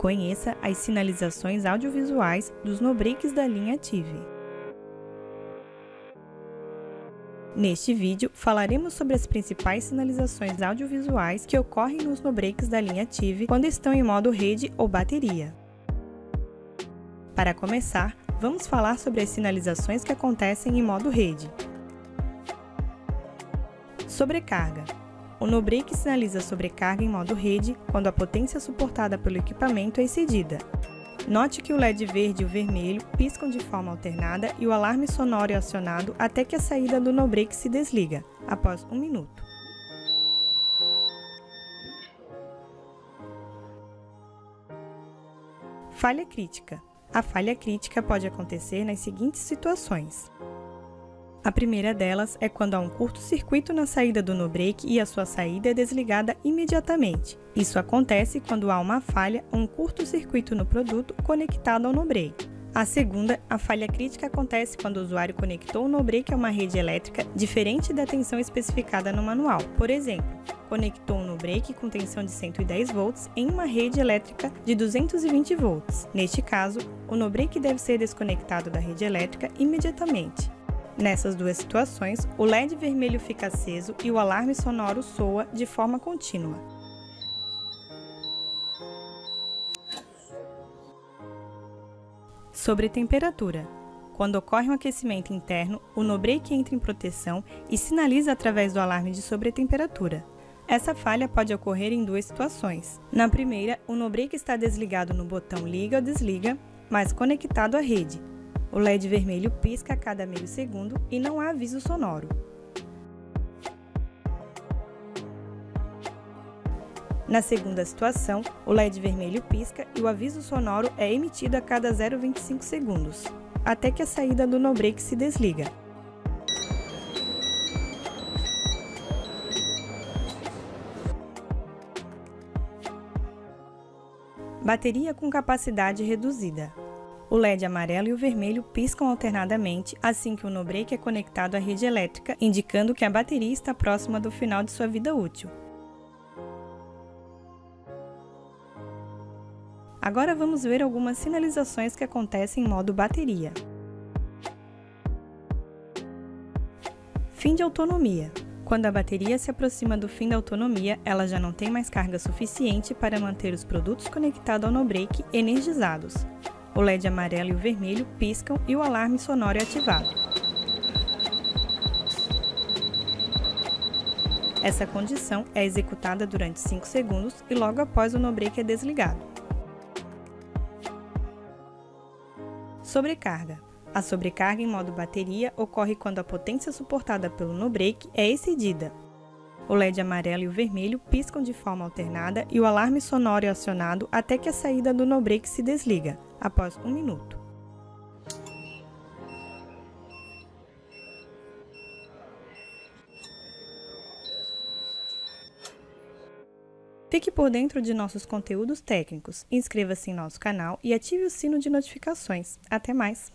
Conheça as sinalizações audiovisuais dos no-breaks da linha TIV. Neste vídeo, falaremos sobre as principais sinalizações audiovisuais que ocorrem nos no-breaks da linha TIV quando estão em modo rede ou bateria. Para começar, vamos falar sobre as sinalizações que acontecem em modo rede. Sobrecarga. O no-break sinaliza sobrecarga em modo rede quando a potência suportada pelo equipamento é excedida. Note que o LED verde e o vermelho piscam de forma alternada e o alarme sonoro é acionado até que a saída do no-break se desliga, após um minuto. Falha crítica. A falha crítica pode acontecer nas seguintes situações. A primeira delas é quando há um curto-circuito na saída do no-break e a sua saída é desligada imediatamente. Isso acontece quando há uma falha ou um curto-circuito no produto conectado ao no-break. A segunda, a falha crítica acontece quando o usuário conectou o no-break a uma rede elétrica diferente da tensão especificada no manual. Por exemplo, conectou um no-break com tensão de 110 volts em uma rede elétrica de 220 volts. Neste caso, o no-break deve ser desconectado da rede elétrica imediatamente. Nessas duas situações, o LED vermelho fica aceso e o alarme sonoro soa de forma contínua. Sobre temperatura. Quando ocorre um aquecimento interno, o no-break entra em proteção e sinaliza através do alarme de sobretemperatura. Essa falha pode ocorrer em duas situações. Na primeira, o no-break está desligado no botão liga ou desliga, mas conectado à rede, o LED vermelho pisca a cada meio segundo e não há aviso sonoro. Na segunda situação, o LED vermelho pisca e o aviso sonoro é emitido a cada 0,25 segundos, até que a saída do no-break se desliga. Bateria com capacidade reduzida. O LED amarelo e o vermelho piscam alternadamente assim que o no-break é conectado à rede elétrica, indicando que a bateria está próxima do final de sua vida útil. Agora vamos ver algumas sinalizações que acontecem em modo bateria. Fim de autonomia. Quando a bateria se aproxima do fim da autonomia, ela já não tem mais carga suficiente para manter os produtos conectados ao no-break energizados. O LED amarelo e o vermelho piscam e o alarme sonoro é ativado. Essa condição é executada durante 5 segundos e logo após o no-break é desligado. Sobrecarga. A sobrecarga em modo bateria ocorre quando a potência suportada pelo no-break é excedida. O LED amarelo e o vermelho piscam de forma alternada e o alarme sonoro é acionado até que a saída do no-break se desliga, após um minuto. Fique por dentro de nossos conteúdos técnicos, inscreva-se em nosso canal e ative o sino de notificações. Até mais!